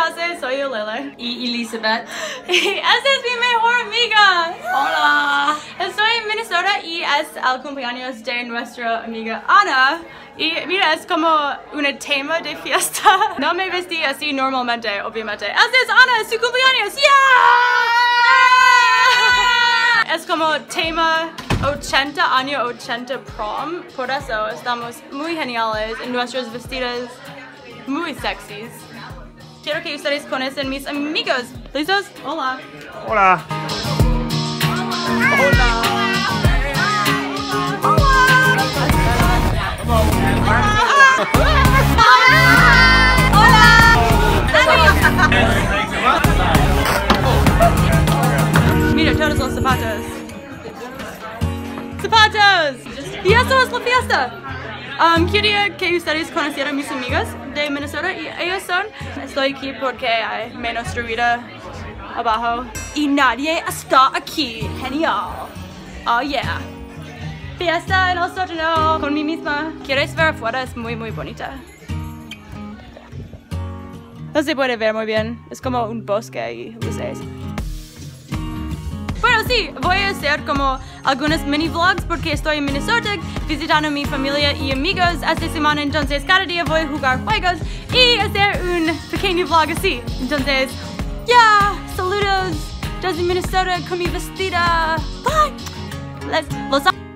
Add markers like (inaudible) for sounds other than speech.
haces? Soy Lele. Y Elizabeth. (laughs) Y esta es mi mejor amiga. Hola. Estoy en Minnesota y es el cumpleaños de nuestra amiga Ana. Y mira, es como un tema de fiesta. (laughs) No me vestí así normalmente, obviamente. Esta es Ana, es su cumpleaños. ¡Yeah! Es como tema 80, año 80 prom. Por eso estamos muy geniales en nuestros vestidos muy sexys. Quiero que ustedes conocen mis amigos. ¿Listos? Hola. Hola. Hola. Mira todos los zapatos. ¡Zapatos! ¡Fiesta es la fiesta! Um, quería que ustedes conocieran a mis amigas de Minnesota y ellos son... Estoy aquí porque hay menos ruido abajo y nadie está aquí. Genial. Oh yeah. Fiesta en el sótano con mí misma. ¿Quieres ver afuera? Es muy muy bonita. No se puede ver muy bien. Es como un bosque y luces. Sí, voy a hacer como algunos mini vlogs porque estoy en Minnesota visitando a mi familia y amigos esta semana, entonces cada día voy a jugar juegos y hacer un pequeño vlog así. Entonces, ya, saludos desde Minnesota con mi vestida. Bye. Let's, los